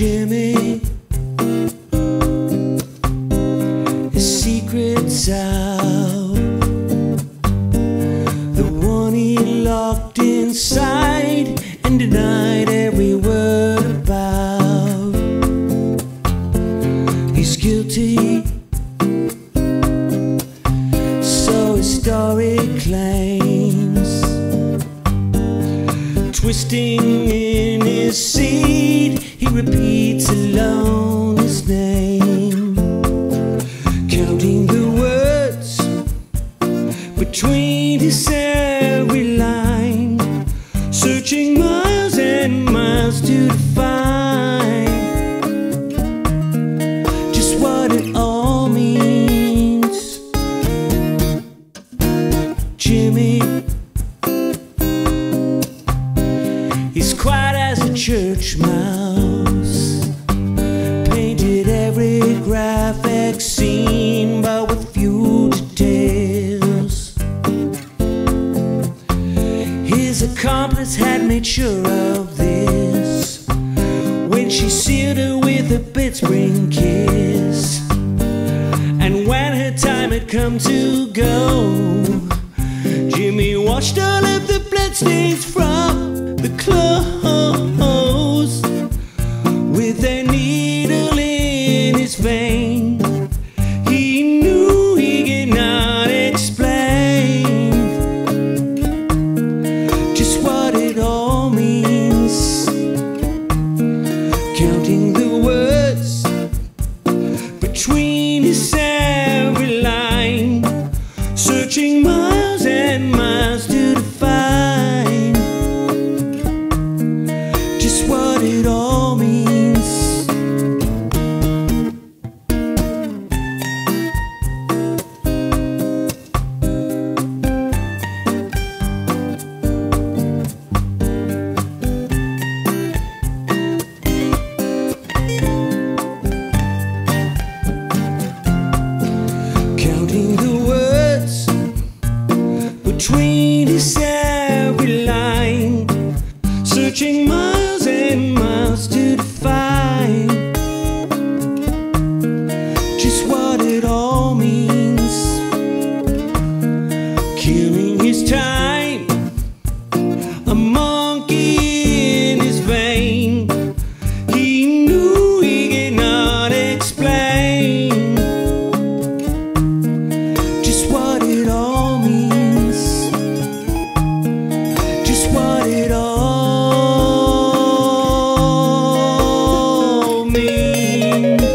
Jimmy. His secret's out. The one he locked inside and denied every word about. He's guilty. So his story claims. Twisting in his seat, he repeats alone his name. Counting the words between his every line, searching miles and miles to find just what it all means. Jimmy. He's quiet as a church mouse. His accomplice had made sure of this when she sealed her with a bedspring kiss. And when her time had come to go, Jimmy washed all of the bloodstains from the clothes with a needle in his vein. Just what line, searching my You.